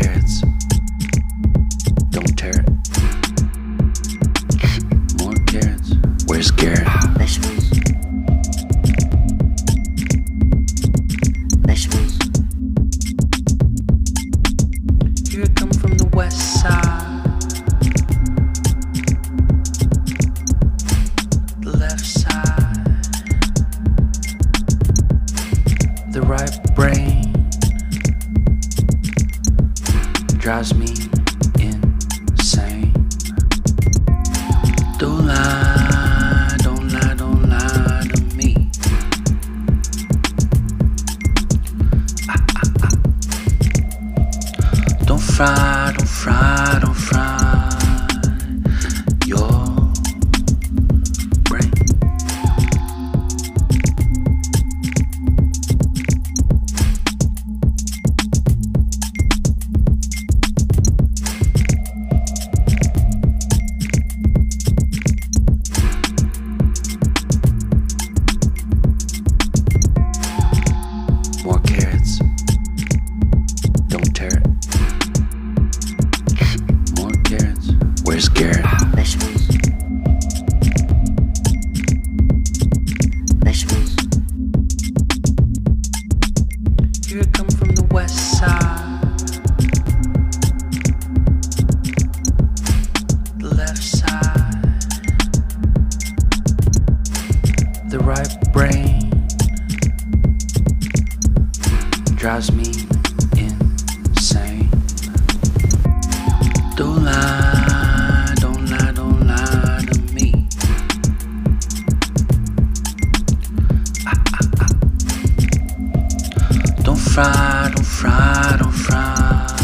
tear. Don't tear it. More carrots. Where's Garrett? Vegetables. Vegetables. Here I come from the west side. The left side. The right brain. Drives me insane. Don't lie, don't lie, don't lie to me. Ah, ah, ah. Don't fry, don't fry, carrots. Garrett? Here from the west side. The left side. The right brain drives me insane. Don't fry, don't fry, don't fry.